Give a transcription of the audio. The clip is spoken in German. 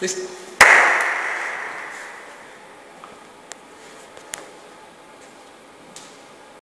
Bis